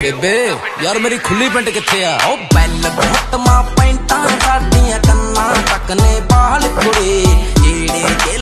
ਬੇਬੇ ਯਾਰ ਮੇਰੀ ਖੁੱਲੀ ਪੈਂਟ ਕਿੱਥੇ ਆ ਉਹ ਬੈਲ ਬਟਮਾ ਪੈਂਟਾਂ ਸਾਡੀਆਂ ਕੰਨਾਂ ਤੱਕ ਨੇ ਬਾਲ ਕੁੜੇ